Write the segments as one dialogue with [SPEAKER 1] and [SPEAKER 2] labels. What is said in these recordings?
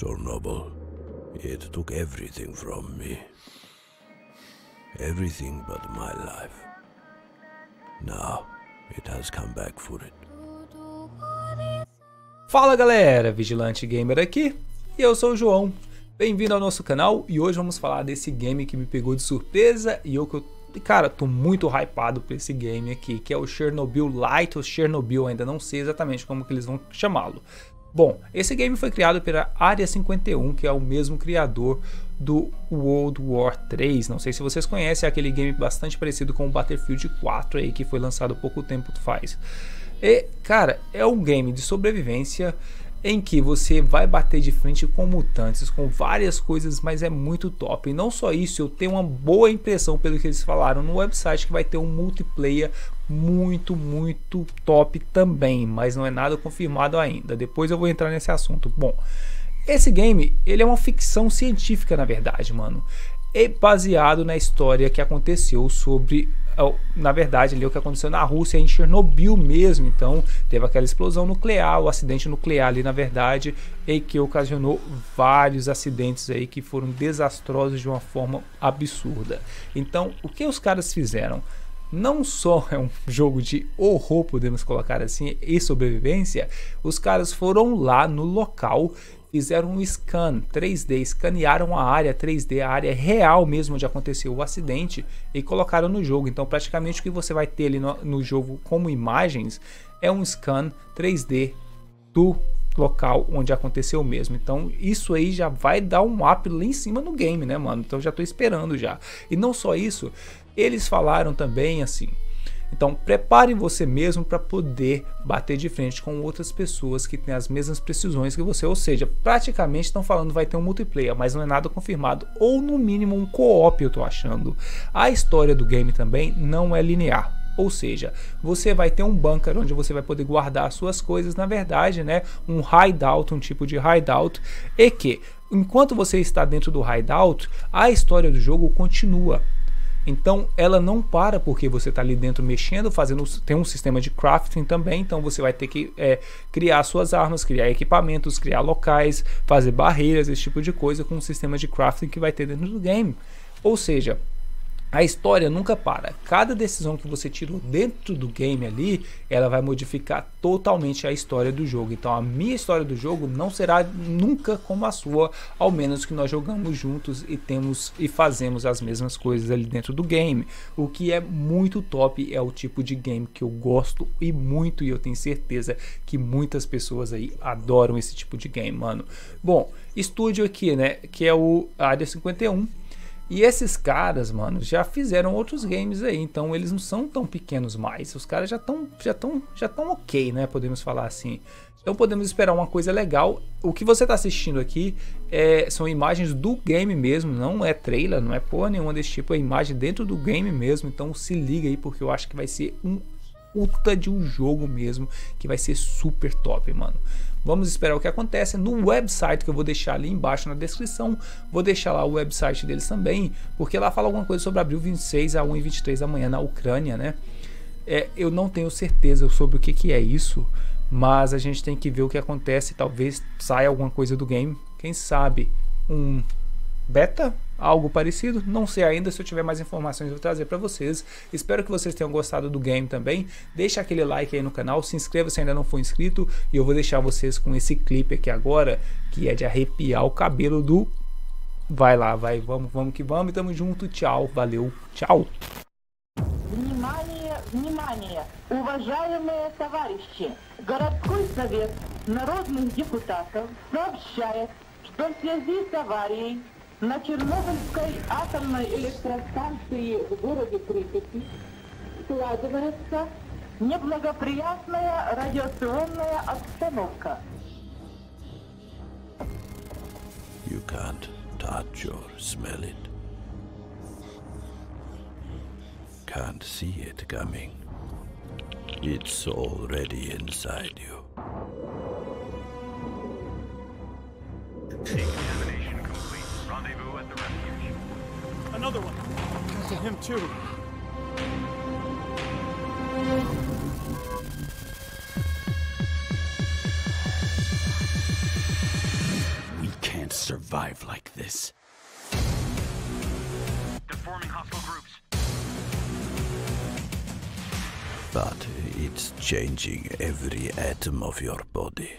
[SPEAKER 1] Chernobyl. It took everything from me. Everything but my life. Now, it has come back for it.
[SPEAKER 2] Fala galera, Vigilante Gamer aqui, e eu sou o João. Bem-vindo ao nosso canal e hoje vamos falar desse game que me pegou de surpresa e eu que eu cara, tô muito hypado por esse game aqui, que é o Chernobyl Light ou Chernobyl, ainda não sei exatamente como que eles vão chamá-lo. Bom, esse game foi criado pela Área 51, que é o mesmo criador do World War 3. Não sei se vocês conhecem, é aquele game bastante parecido com o Battlefield 4 aí que foi lançado pouco tempo faz. E, cara, é um game de sobrevivência em que você vai bater de frente com mutantes, com várias coisas, mas é muito top. E não só isso, eu tenho uma boa impressão pelo que eles falaram no website que vai ter um multiplayer muito, muito top também, mas não é nada confirmado ainda. Depois eu vou entrar nesse assunto. Bom, esse game, ele é uma ficção científica na verdade, mano. É baseado na história que aconteceu sobre é na verdade, ali o que aconteceu na Rússia, em Chernobyl mesmo. Então, teve aquela explosão nuclear, o acidente nuclear ali, na verdade, e que ocasionou vários acidentes aí que foram desastrosos de uma forma absurda. Então, o que os caras fizeram? Não só é um jogo de horror, podemos colocar assim, e sobrevivência, os caras foram lá no local fizeram um scan 3D, escanearam a área 3D, a área real mesmo onde aconteceu o acidente e colocaram no jogo. Então, praticamente o que você vai ter ali no, no jogo como imagens é um scan 3D do local onde aconteceu mesmo. Então, isso aí já vai dar um up lá em cima no game, né, mano? Então, já tô esperando já. E não só isso, eles falaram também assim, então, prepare você mesmo para poder bater de frente com outras pessoas que têm as mesmas precisões que você, ou seja, praticamente estão falando vai ter um multiplayer, mas não é nada confirmado, ou no mínimo um co-op, eu tô achando. A história do game também não é linear. Ou seja, você vai ter um bunker onde você vai poder guardar suas coisas, na verdade, né? Um hideout, um tipo de hideout, e que enquanto você está dentro do hideout, a história do jogo continua. Então ela não para porque você está ali dentro mexendo, fazendo. Tem um sistema de crafting também, então você vai ter que é, criar suas armas, criar equipamentos, criar locais, fazer barreiras, esse tipo de coisa com um sistema de crafting que vai ter dentro do game. Ou seja, a história nunca para. Cada decisão que você tirou dentro do game ali, ela vai modificar totalmente a história do jogo. Então a minha história do jogo não será nunca como a sua, ao menos que nós jogamos juntos e temos e fazemos as mesmas coisas ali dentro do game. O que é muito top é o tipo de game que eu gosto e muito e eu tenho certeza que muitas pessoas aí adoram esse tipo de game, mano. Bom, estúdio aqui, né, que é o Área 51 e esses caras, mano, já fizeram outros games aí, então eles não são tão pequenos mais. Os caras já estão já tão, já tão ok, né? Podemos falar assim. Então podemos esperar uma coisa legal. O que você está assistindo aqui é, são imagens do game mesmo, não é trailer, não é porra nenhuma desse tipo, é imagem dentro do game mesmo. Então se liga aí porque eu acho que vai ser um puta de um jogo mesmo que vai ser super top, mano. Vamos esperar o que acontece no website que eu vou deixar ali embaixo na descrição. Vou deixar lá o website deles também, porque lá fala alguma coisa sobre abril 26 a 1 e 23 da manhã na Ucrânia, né? É, eu não tenho certeza sobre o que, que é isso, mas a gente tem que ver o que acontece. Talvez saia alguma coisa do game. Quem sabe um beta, algo parecido. Não sei ainda, se eu tiver mais informações eu vou trazer para vocês. Espero que vocês tenham gostado do game também. Deixa aquele like aí no canal, se inscreva se ainda não for inscrito e eu vou deixar vocês com esse clipe aqui agora, que é de arrepiar o cabelo do Vai lá, vai, vamos, vamos que vamos, e tamo junto, tchau, valeu, tchau.
[SPEAKER 3] Внимание, внимание, уважаемые товарищи! Городской совет народных депутатов сообщает, что в связи с аварией На Чернобыльской атомной электростанции в городе Припяти складывается неблагоприятная радиационная обстановка.
[SPEAKER 1] You can't touch or smell it. Can't see it coming. It's already inside you.
[SPEAKER 4] Too.
[SPEAKER 1] We can't survive like this.
[SPEAKER 5] They're forming hostile groups.
[SPEAKER 1] But it's changing every atom of your body.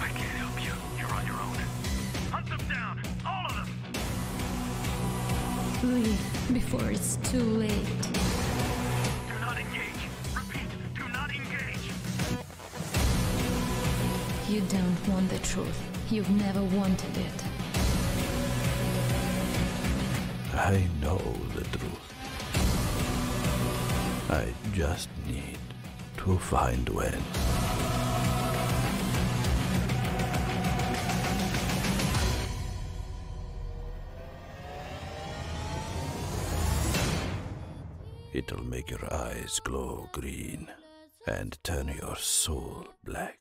[SPEAKER 5] I can't help you. You're on your own. Hunt them down, all of them.
[SPEAKER 6] Leave before it's too late.
[SPEAKER 5] Do not engage. Repeat, do not engage.
[SPEAKER 6] You don't want the truth. You've never wanted it.
[SPEAKER 1] I know the truth. I just need to find when. It'll make your eyes glow green and turn your soul black.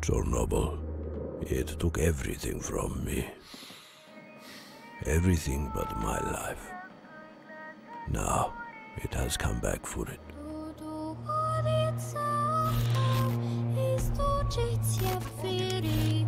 [SPEAKER 1] Chernobyl. It took everything from me. Everything but my life. Now, it has come back for it.
[SPEAKER 7] стучиться в